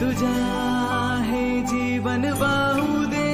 तुझ्या हे जीवन वाहू दे।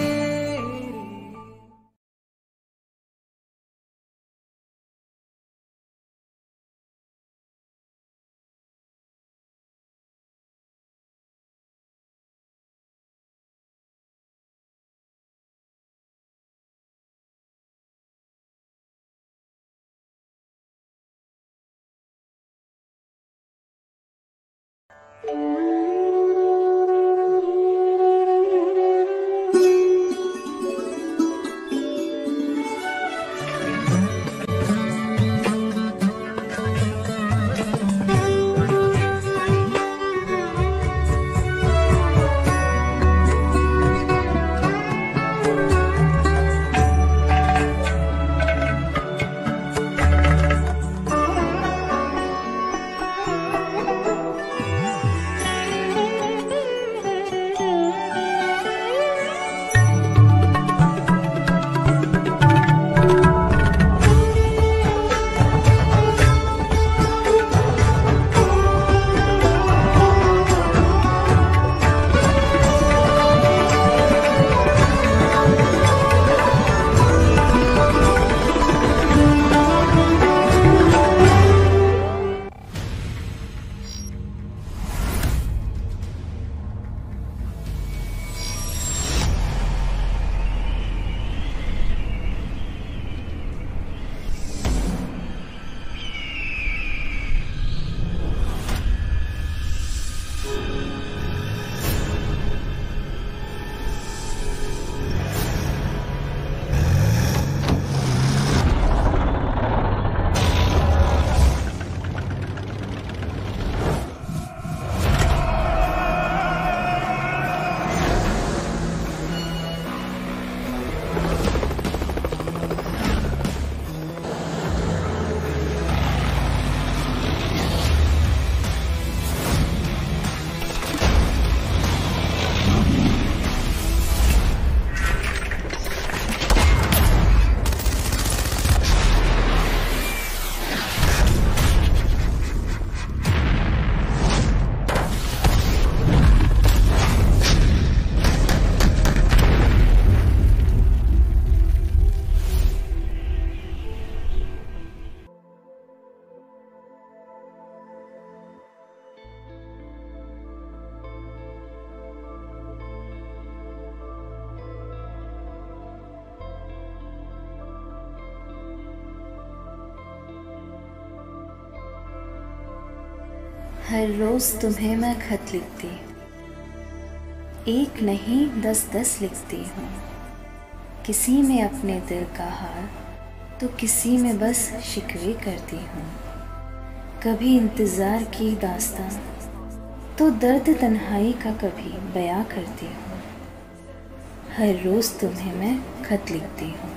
हर रोज तुम्हें मैं खत लिखती। एक नहीं दस दस लिखती हूँ। किसी में अपने दिल का हाल तो किसी में बस शिकवे करती हूँ। कभी इंतज़ार की दास्तां तो दर्द तन्हाई का कभी बयां करती हूँ। हर रोज़ तुम्हें मैं खत लिखती हूँ।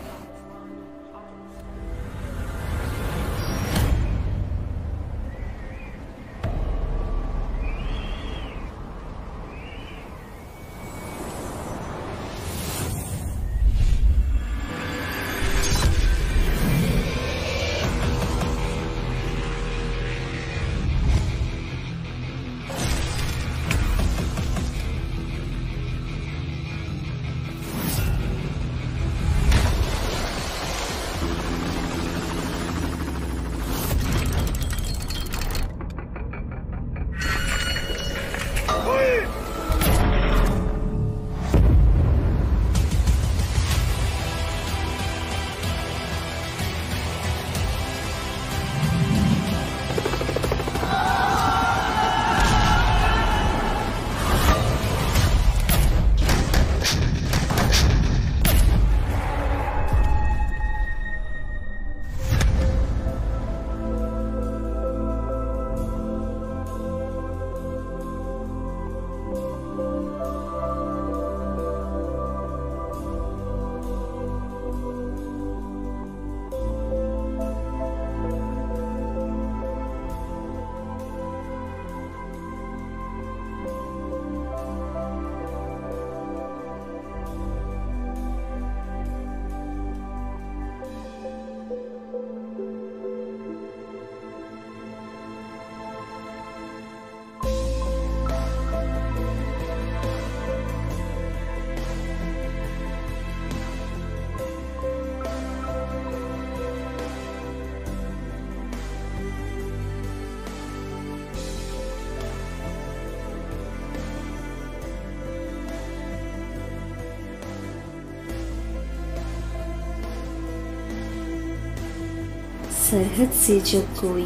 सरहद से जब कोई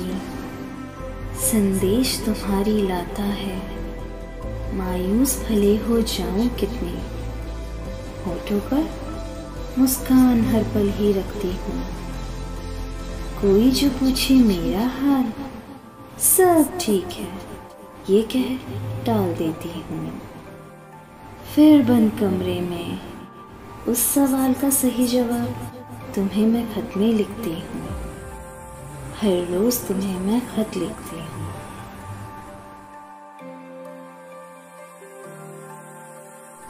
संदेश तुम्हारी लाता है, मायूस भले हो जाऊँ कितने, होठों पर मुस्कान हर पल ही रखती हूँ। कोई जो पूछे मेरा हाल, सब ठीक है, ये कह टाल देती हूँ। फिर बंद कमरे में उस सवाल का सही जवाब तुम्हें मैं खत में लिखती हूँ। हर रोज तुम्हें मैं खत लिखती हूँ।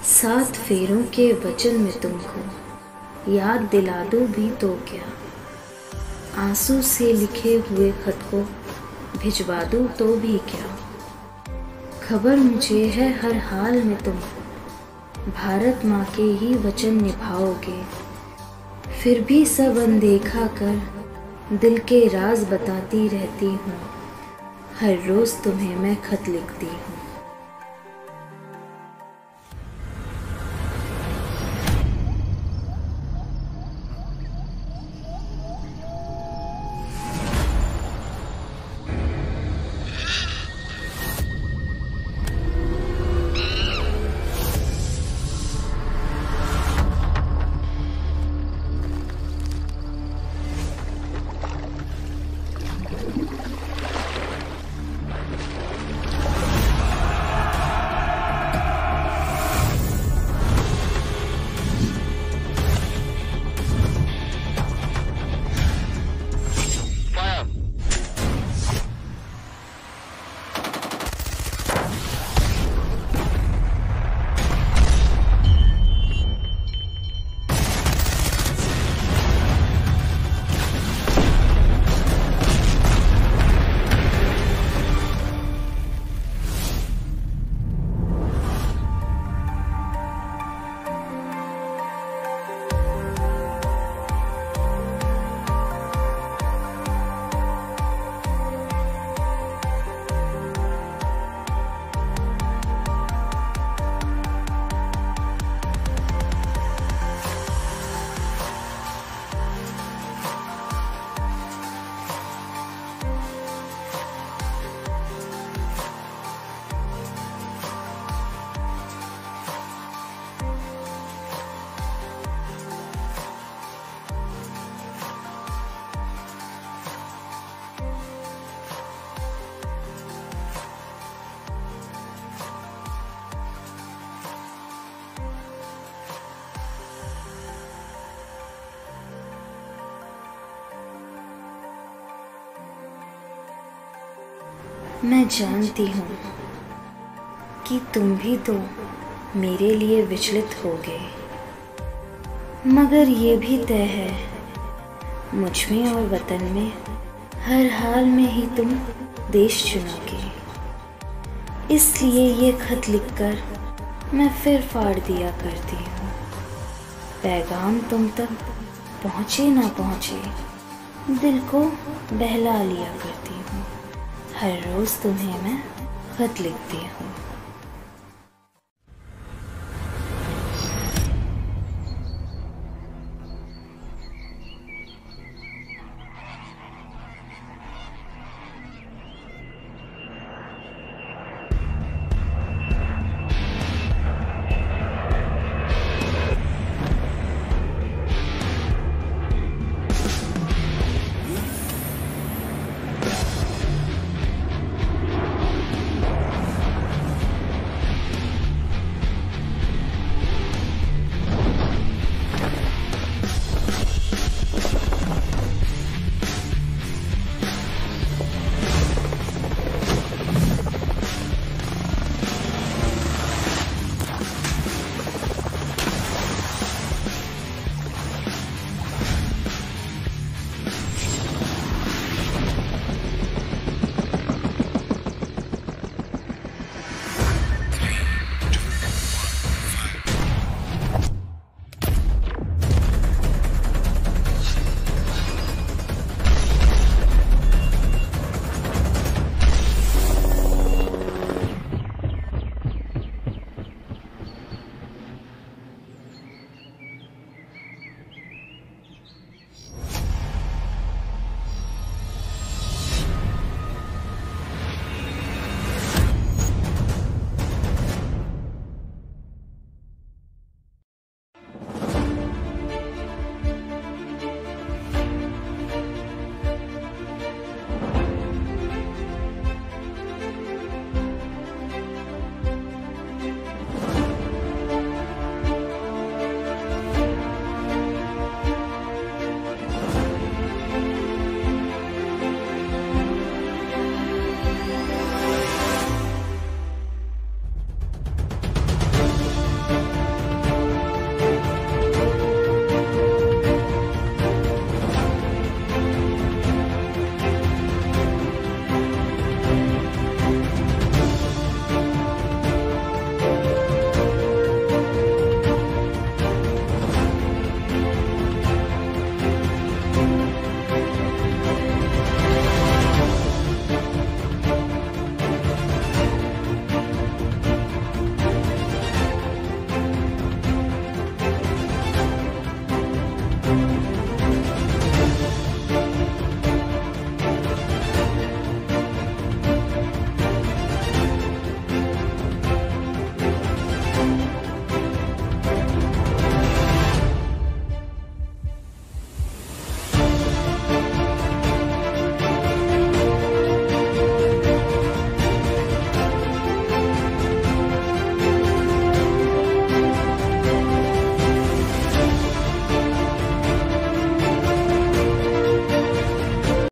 सात फेरों के वचन में तुमको याद दिला दो भी तो क्या। आँसू से लिखे हुए खत को भिजवा दो तो भी क्या। खबर मुझे है हर हाल में तुम भारत माँ के ही वचन निभाओगे। फिर भी सब अनदेखा कर दिल के राज बताती रहती हूँ। हर रोज तुम्हें मैं खत लिखती हूँ। मैं जानती हूँ कि तुम भी तो मेरे लिए विचलित हो गए। मगर ये भी तय है, मुझमें और वतन में, हर हाल में ही तुम देश चुनोगे। इसलिए ये खत लिखकर मैं फिर फाड़ दिया करती हूँ। पैगाम तुम तक पहुँचे ना पहुँचे, दिल को बहला लिया करती हर रोज़ तुम्हें मैं खत लिखती हूँ।